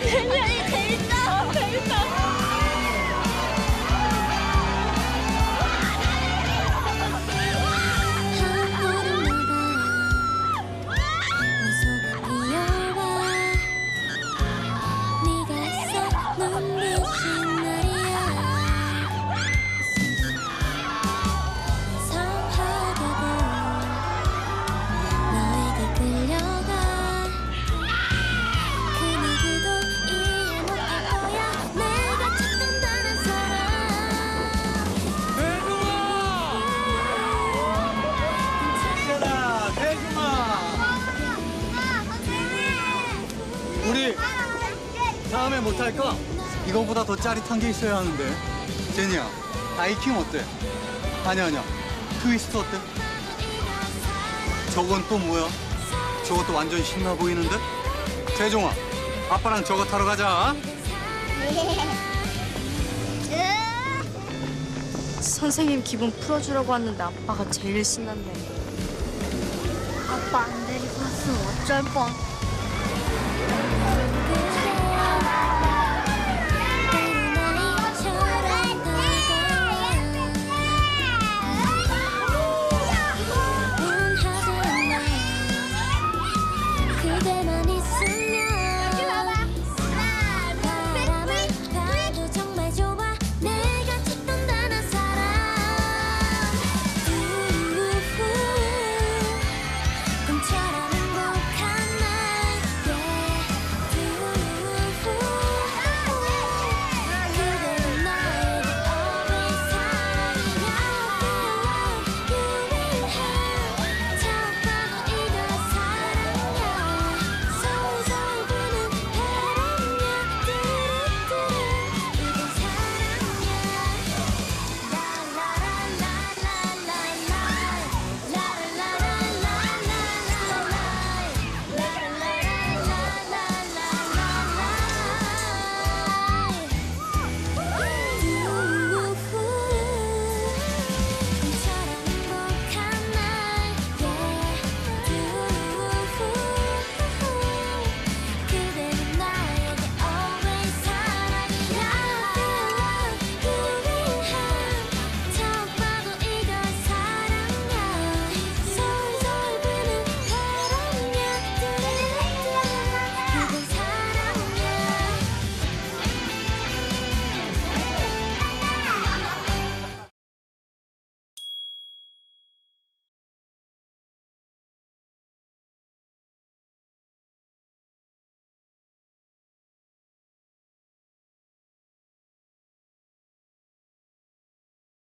圆 圆 다음에 못 할까? 이거보다 더 짜릿한 게 있어야 하는데. 제니야, 바이킹 어때? 아니야, 아니야. 트위스트 어때? 저건 또 뭐야? 저것도 완전 신나 보이는데? 재종아, 아빠랑 저거 타러 가자. 선생님 기분 풀어주려고 왔는데 아빠가 제일 신난대. 아빠 안 데리고 왔으면 어쩔 뻔.